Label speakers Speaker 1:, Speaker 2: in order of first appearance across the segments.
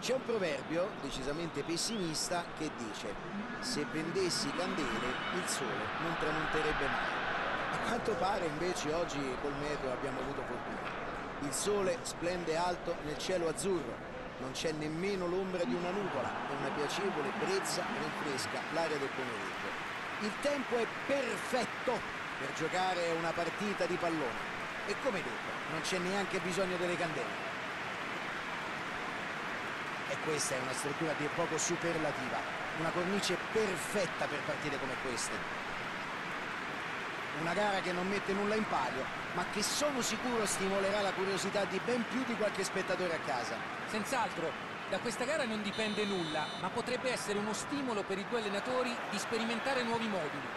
Speaker 1: C'è un proverbio decisamente pessimista che dice se vendessi candele il sole non tramonterebbe mai. A quanto pare invece oggi col meteo abbiamo avuto fortuna. Il sole splende alto nel cielo azzurro, non c'è nemmeno l'ombra di una nuvola e una piacevole brezza rinfresca l'aria del pomeriggio. Il tempo è perfetto per giocare una partita di pallone e come detto non c'è neanche bisogno delle candele. Questa è una struttura di poco superlativa, una cornice perfetta per partite come queste. Una gara che non mette nulla in palio, ma che sono sicuro stimolerà la curiosità di ben più di qualche spettatore a casa.
Speaker 2: Senz'altro, da questa gara non dipende nulla, ma potrebbe essere uno stimolo per i due allenatori di sperimentare nuovi moduli.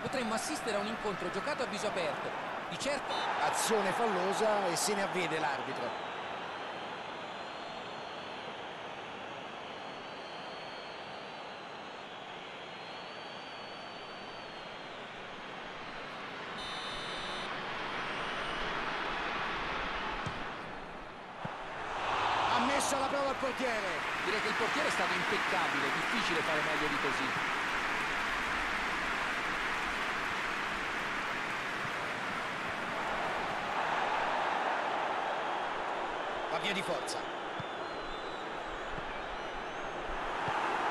Speaker 2: Potremmo assistere a un incontro giocato a viso aperto. Di certo
Speaker 1: Azione fallosa e se ne avvede l'arbitro. Ha messo alla prova il portiere.
Speaker 2: direi che il portiere è stato impeccabile, difficile fare meglio di così.
Speaker 1: Va via di forza.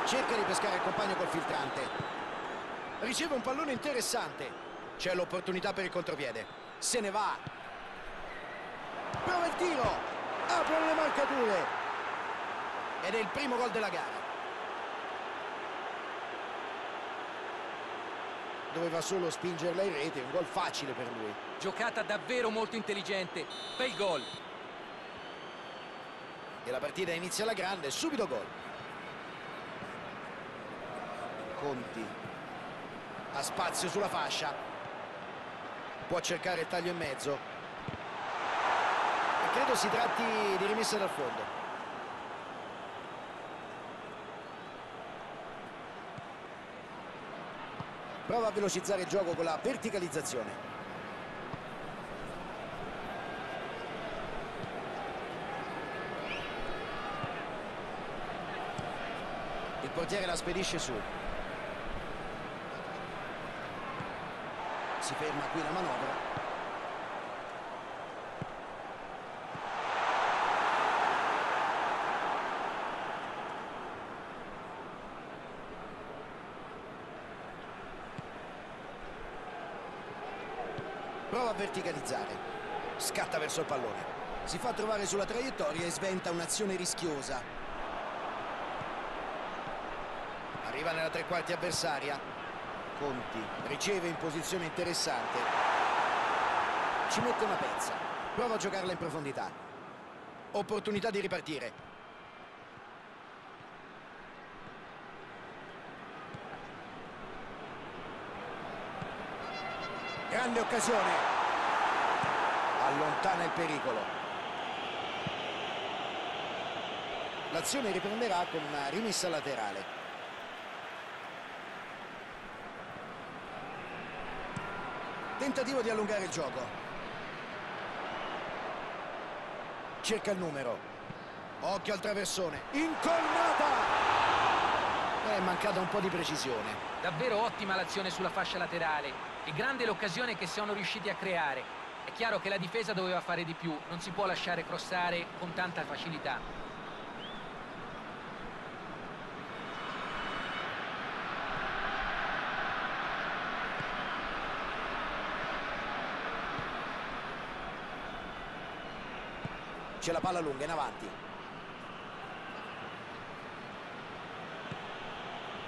Speaker 1: Cerca di pescare il compagno col filtrante. Riceve un pallone interessante. C'è l'opportunità per il contropiede. Se ne va. Prova il tiro. Aprono le marcature. Ed è il primo gol della gara. Doveva solo spingerla in rete, un gol facile per lui.
Speaker 2: Giocata davvero molto intelligente. Bel gol.
Speaker 1: E la partita inizia alla grande, subito gol. Conti. Ha spazio sulla fascia. Può cercare il taglio in mezzo. E credo si tratti di rimessa dal fondo. Prova a velocizzare il gioco con la verticalizzazione. Il portiere la spedisce su. Si ferma qui la manovra. Prova a verticalizzare. Scatta verso il pallone. Si fa trovare sulla traiettoria e sventa un'azione rischiosa. Arriva nella tre quarti avversaria. Conti riceve in posizione interessante. Ci mette una pezza. Prova a giocarla in profondità. Opportunità di ripartire. Grande occasione. Allontana il pericolo. L'azione riprenderà con una rimessa laterale. Tentativo di allungare il gioco. Cerca il numero. Occhio al traversone. Incornata! È mancata un po' di precisione.
Speaker 2: Davvero ottima l'azione sulla fascia laterale e grande l'occasione che siamo riusciti a creare. È chiaro che la difesa doveva fare di più, non si può lasciare crossare con tanta facilità.
Speaker 1: C'è la palla lunga in avanti.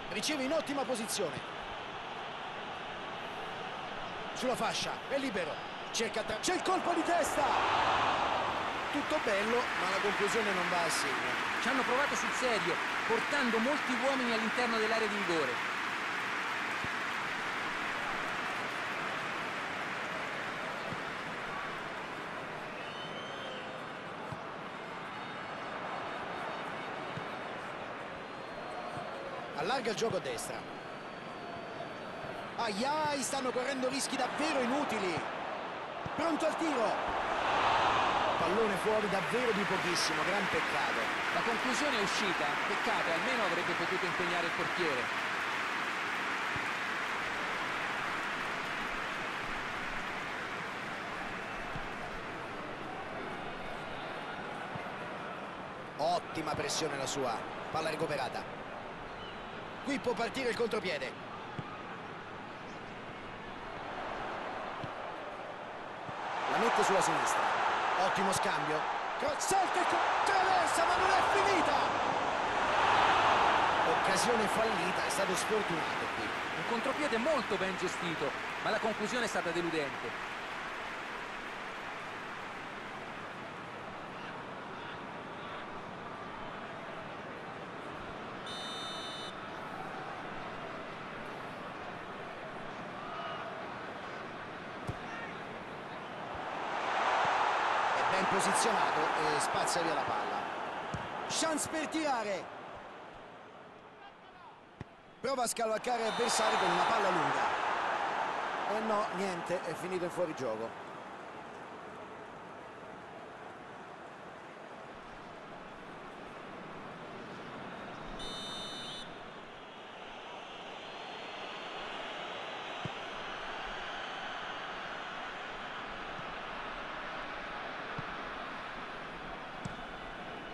Speaker 1: Riceve in ottima posizione. Sulla fascia, è libero. Cerca tra... C'è il colpo di testa! Tutto bello, ma la conclusione non va a segno.
Speaker 2: Ci hanno provato sul serio, portando molti uomini all'interno dell'area di rigore.
Speaker 1: Allarga il gioco a destra. Aiai, stanno correndo rischi davvero inutili. Pronto al tiro. pallone fuori davvero di pochissimo, gran peccato.
Speaker 2: La conclusione è uscita, peccato, almeno avrebbe potuto impegnare il portiere.
Speaker 1: Ottima pressione la sua, palla recuperata. Qui può partire il contropiede. Mette sulla sinistra. Ottimo scambio. Salta e traversa, ma non è finita! Occasione fallita, è stato sfortunato qui.
Speaker 2: Un contropiede molto ben gestito, ma la conclusione è stata deludente.
Speaker 1: ben posizionato e spazza via la palla. Chance per tirare. Prova a scavalcare l'avversario con una palla lunga. E no, niente, è finito in fuorigioco.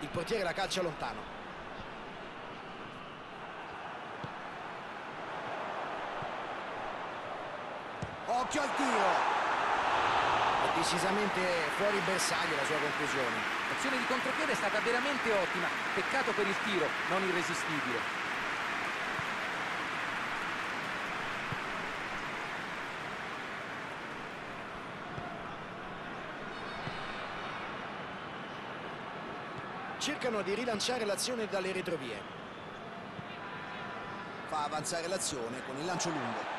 Speaker 1: Il portiere la calcia lontano. Occhio al tiro. È decisamente fuori bersaglio la sua conclusione.
Speaker 2: L'azione di contropiede è stata veramente ottima. Peccato per il tiro, non irresistibile.
Speaker 1: Cercano di rilanciare l'azione dalle retrovie. Fa avanzare l'azione con il lancio lungo.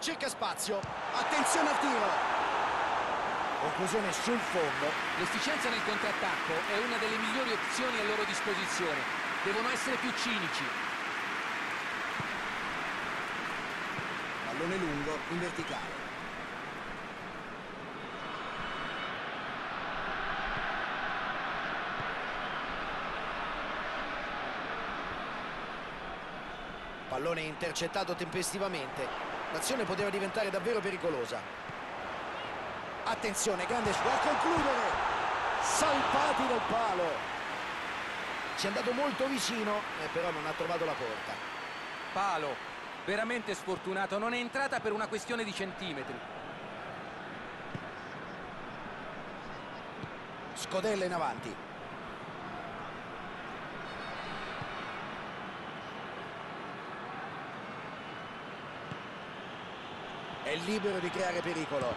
Speaker 1: Cerca spazio. Attenzione al tiro. Conclusione sul fondo.
Speaker 2: L'efficienza nel contrattacco è una delle migliori opzioni a loro disposizione. Devono essere più cinici.
Speaker 1: Pallone lungo in verticale. Pallone intercettato tempestivamente. L'azione poteva diventare davvero pericolosa. Attenzione, grande può concludere. Salpati dal palo. Ci è andato molto vicino, eh, però non ha trovato la porta.
Speaker 2: Palo, veramente sfortunato, non è entrata per una questione di centimetri.
Speaker 1: Scodella in avanti. Libero di creare pericolo.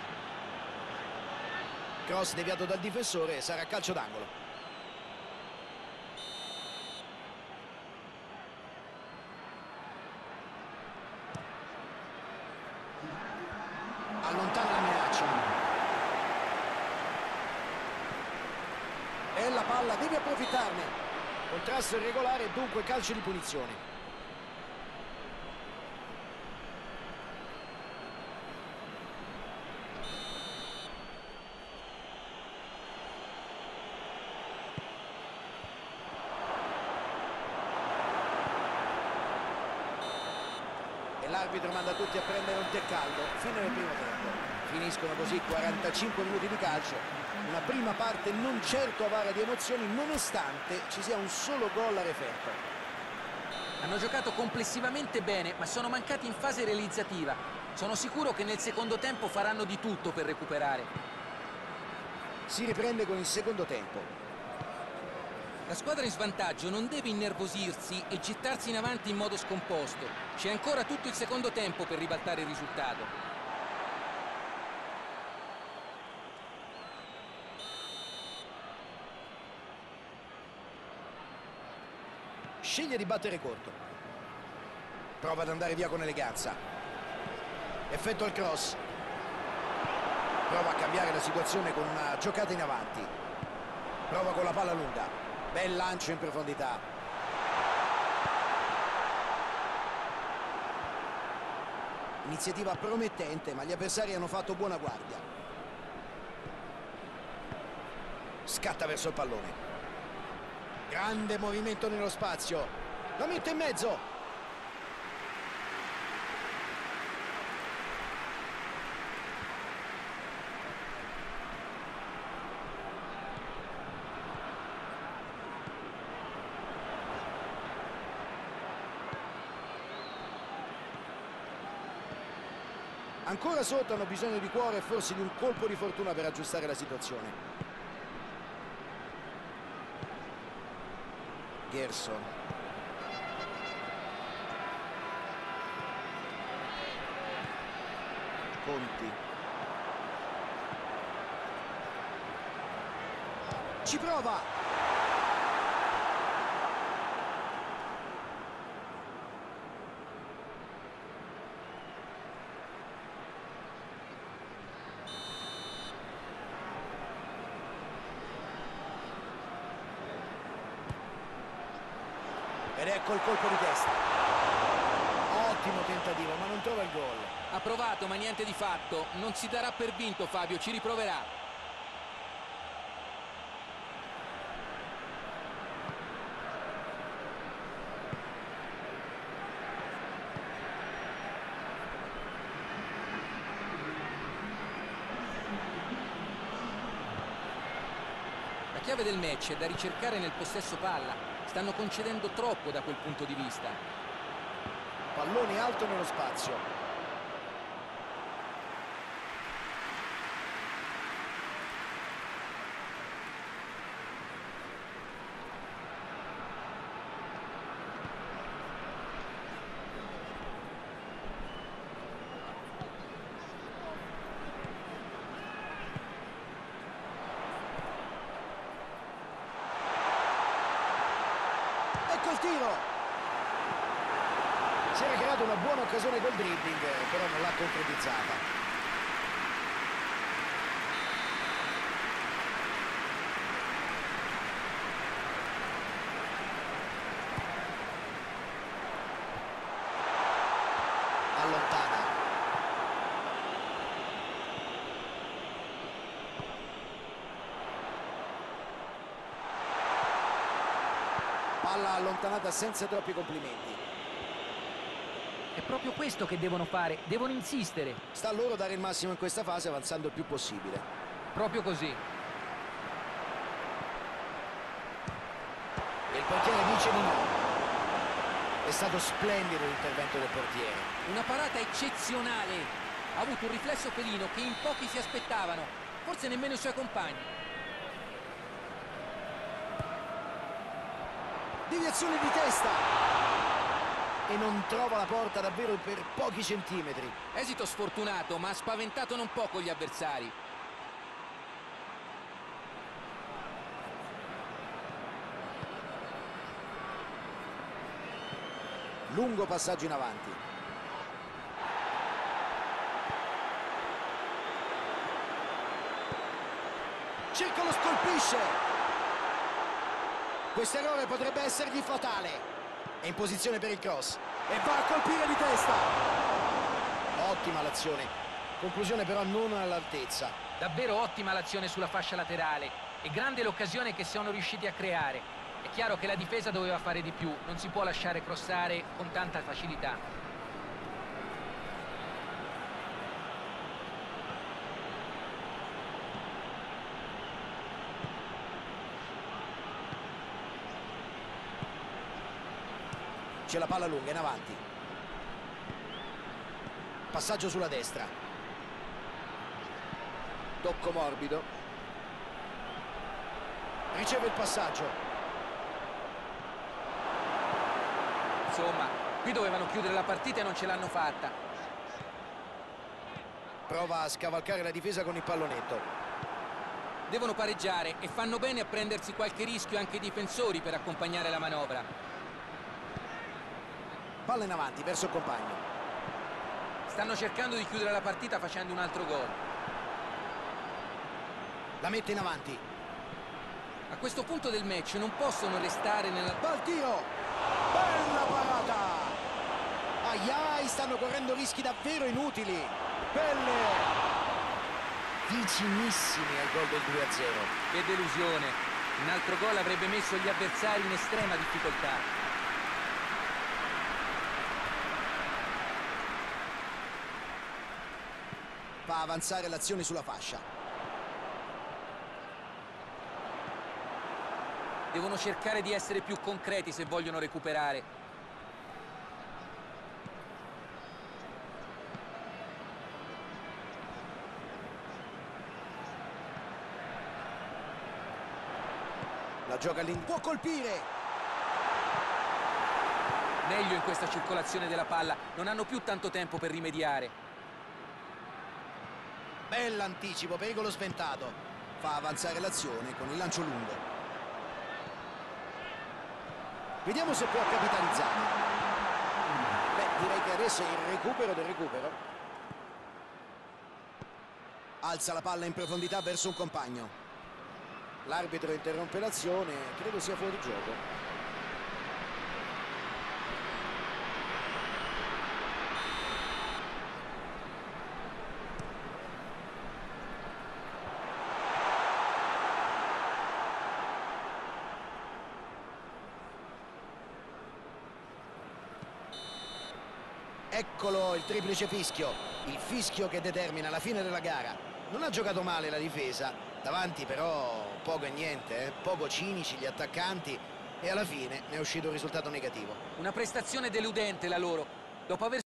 Speaker 1: Cross deviato dal difensore, sarà calcio d'angolo. Allontana la minaccia. E la palla, deve approfittarne. Contrasto irregolare, dunque calcio di punizione. L'arbitro manda tutti a prendere un tè caldo fino al primo tempo. Finiscono così 45 minuti di calcio, una prima parte non certo avara di emozioni nonostante ci sia un solo gol a referto.
Speaker 2: Hanno giocato complessivamente bene, ma sono mancati in fase realizzativa. Sono sicuro che nel secondo tempo faranno di tutto per recuperare.
Speaker 1: Si riprende con il secondo tempo.
Speaker 2: La squadra in svantaggio non deve innervosirsi e gettarsi in avanti in modo scomposto. C'è ancora tutto il secondo tempo per ribaltare il risultato.
Speaker 1: Sceglie di battere corto. Prova ad andare via con eleganza. Effetto il cross. Prova a cambiare la situazione con una giocata in avanti. Prova con la palla lunga. Bel lancio in profondità. Iniziativa promettente, ma gli avversari hanno fatto buona guardia. Scatta verso il pallone. Grande movimento nello spazio. La mette in mezzo. Ancora sotto hanno bisogno di cuore e forse di un colpo di fortuna per aggiustare la situazione. Gerson. Conti. Ci prova! Il colpo di testa. Ottimo tentativo, ma non trova il gol.
Speaker 2: Ha provato, ma niente di fatto. Non si darà per vinto Fabio, ci riproverà. La chiave del match è da ricercare nel possesso palla. Stanno concedendo troppo da quel punto di vista.
Speaker 1: Pallone alto nello spazio. Ecco il tiro. Si era creata una buona occasione col dribbling, però non l'ha concretizzata. Allontana. Palla allontanata senza troppi complimenti.
Speaker 2: È proprio questo che devono fare, devono insistere.
Speaker 1: Sta a loro dare il massimo in questa fase avanzando il più possibile.
Speaker 2: Proprio così.
Speaker 1: E il portiere dice di no. È stato splendido l'intervento del portiere.
Speaker 2: Una parata eccezionale. Ha avuto un riflesso felino che in pochi si aspettavano, forse nemmeno i suoi compagni.
Speaker 1: Deviazione di testa. E non trova la porta davvero per pochi centimetri.
Speaker 2: Esito sfortunato, ma ha spaventato non poco gli avversari.
Speaker 1: Lungo passaggio in avanti. Cerca lo scolpisce. Questo errore potrebbe essergli fatale. È in posizione per il cross. E va a colpire di testa. Ottima l'azione. Conclusione però non all'altezza.
Speaker 2: Davvero ottima l'azione sulla fascia laterale e grande l'occasione che siano riusciti a creare. È chiaro che la difesa doveva fare di più, non si può lasciare crossare con tanta facilità.
Speaker 1: C'è la palla lunga in avanti. Passaggio sulla destra. Tocco morbido. Riceve il passaggio.
Speaker 2: Insomma, qui dovevano chiudere la partita e non ce l'hanno fatta.
Speaker 1: Prova a scavalcare la difesa con il pallonetto.
Speaker 2: Devono pareggiare e fanno bene a prendersi qualche rischio anche i difensori per accompagnare la manovra.
Speaker 1: Palla in avanti verso il compagno.
Speaker 2: Stanno cercando di chiudere la partita facendo un altro gol.
Speaker 1: La mette in avanti.
Speaker 2: A questo punto del match non possono restare nella...
Speaker 1: Va al tiro. Bella parata. Ha Ai ai, stanno correndo rischi davvero inutili. Pelle! Vicinissimi al gol del 2-0.
Speaker 2: Che delusione. Un altro gol avrebbe messo gli avversari in estrema difficoltà.
Speaker 1: Fa avanzare l'azione sulla fascia.
Speaker 2: Devono cercare di essere più concreti se vogliono recuperare.
Speaker 1: La gioca lì. Può colpire!
Speaker 2: Meglio in questa circolazione della palla. Non hanno più tanto tempo per rimediare.
Speaker 1: Bell'anticipo, pericolo sventato. Fa avanzare l'azione con il lancio lungo. Vediamo se può capitalizzare. Beh, direi che adesso è il recupero del recupero. Alza la palla in profondità verso un compagno. L'arbitro interrompe l'azione, credo sia fuori gioco. Eccolo il triplice fischio, il fischio che determina la fine della gara. Non ha giocato male la difesa, davanti però poco e niente, eh? poco cinici gli attaccanti e alla fine ne è uscito un risultato negativo.
Speaker 2: Una prestazione deludente la loro. Dopo aver